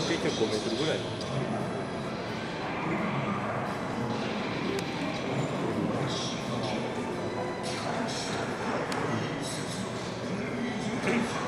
全長1.5メートルぐらい。t h